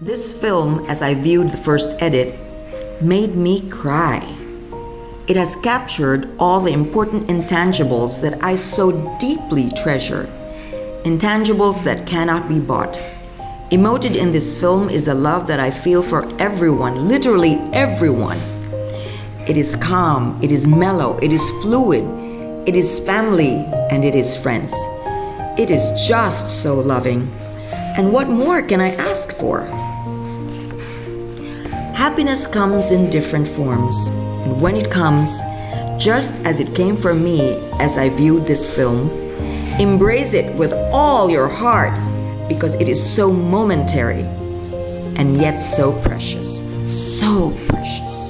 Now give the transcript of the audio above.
This film, as I viewed the first edit, made me cry. It has captured all the important intangibles that I so deeply treasure. Intangibles that cannot be bought. Emoted in this film is the love that I feel for everyone, literally everyone. It is calm, it is mellow, it is fluid, it is family, and it is friends. It is just so loving. And what more can I ask for? Happiness comes in different forms, and when it comes, just as it came for me as I viewed this film, embrace it with all your heart because it is so momentary and yet so precious. So precious.